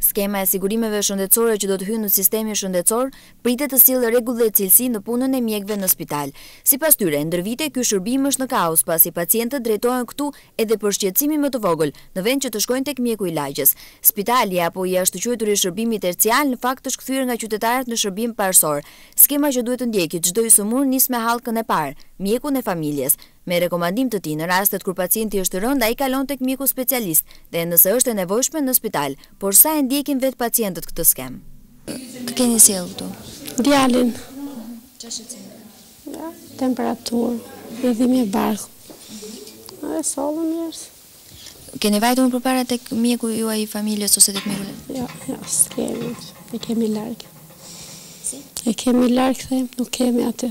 Skema e sigurimeve shëndetësore që do të hyjë në sistemin shëndetësor pritet të sjellë rregull dhe cilësi në punën e mjekëve në spital. Sipas tyre, ndër vite ky shërbim është në kaos pasi pacientët drejtohen këtu edhe për shqetësimin më të vogël, në vend që të shkojnë tek mjeku i lagjes. Spitali apo i ashtuquajturi shërbimi tercial në fakt është kthyer nga qytetarët në shërbim parësor. Skema që duhet të ndjeki çdo i sëmurë nis me hallkën e parë, mjekun e familjes. Me rekomandim të tij, në rastet kur pacienti është rëndë, ai kalon tek mjeku specialist dhe, nëse është e nevojshme, në spital. Por sa e ndjekin vetë pacientët këtë skemë? Kë keni sjellë këtu? Djalin. Çfarë shqetësimi ka? Temperaturë, me dhimbje e barkut. E sollëm njëherë. Keni vajtur më përpara tek mjeku juaj i familjes ose tek mjeku i. Jo, jo, s'kemi. E kemi larg. Si? E kemi larg, them, nuk kemi aty.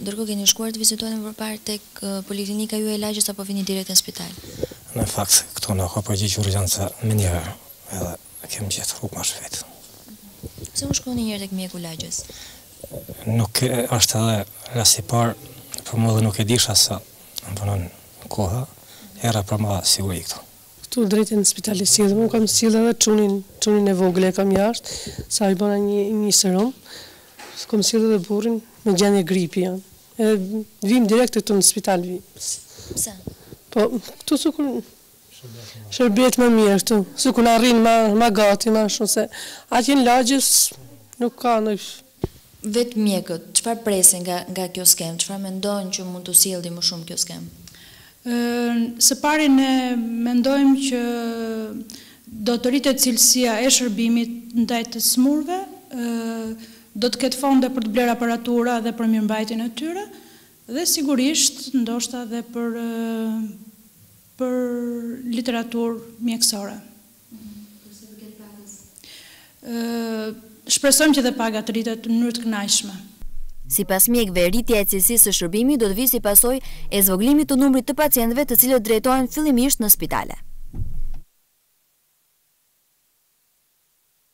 Ndërkohë keni shkuar të vizitoni më parë tek poliklinika juaj e lagjes apo vini direkt në spital? Në fakt këtu na ka gjejt urgjenca menjëherë edhe kemi gjetë rrugë më shpejt. Pse nuk shkoni njëherë tek mjeku lagjes? Nuk është edhe rast i parë, por mua dhe nuk e disha se më vonon koha, erdha për ma siguri këtu. Këtu drejt në spital e sjellim, unë kam sjellë edhe çunin, çunin e vogël e kam jashtë, se ai bëna një një serum, kam sjellë edhe burrin, në gjendje gripi janë. Edhe vijmë direkt këtu në spital vijmë. Pse? Po, këtu sikur shërbehet më mirë këtu, sikur na rrin më më gati më shumë se atje në lagje nuk ka ndonjë Vetë mjekët çfarë presin nga nga kjo skemë, çfarë mendojnë që mund t'u sjellë më shumë kjo skemë? Së pari ne mendojmë që do të rritet cilësia e shërbimit ndaj të sëmurëve, do të ketë fonde për të blerë aparatura dhe për mirëmbajtjen e tyre dhe sigurisht ndoshta dhe për për literaturë mjekësore. Shpresojmë që dhe paga të rritet në mënyrë të kënaqshme. Sipas mjekëve, rritja e cilësisë së shërbimit do të vijë si pasojë e zvogëlimit të numrit të pacientëve të cilët drejtohen fillimisht në spitale.